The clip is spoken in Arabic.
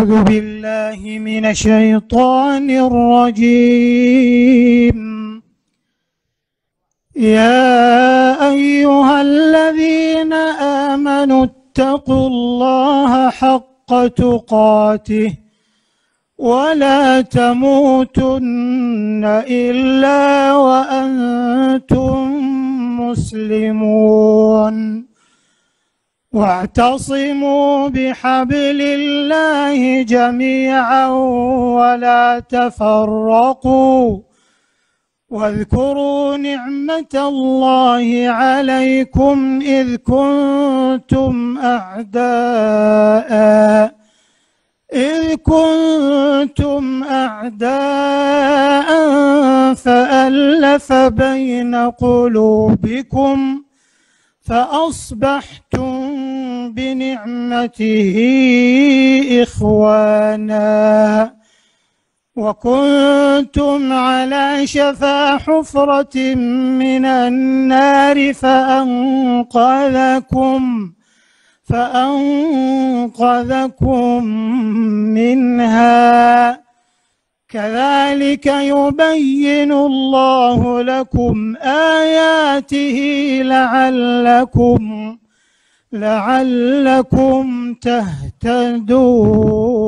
أعوذ بالله من الشيطان الرجيم. يا أيها الذين آمنوا اتقوا الله حق تقاته ولا تموتن إلا وأنتم مسلمون. واعتصموا بحبل الله جميعا ولا تفرقوا واذكروا نعمة الله عليكم إذ كنتم أعداء إذ كنتم أعداء فألف بين قلوبكم فأصبحتم بنعمته إخوانا وكنتم على شفا حفرة من النار فأنقذكم فأنقذكم منها. كذلك يبين الله لكم آياته لعلكم لعلكم تهتدون.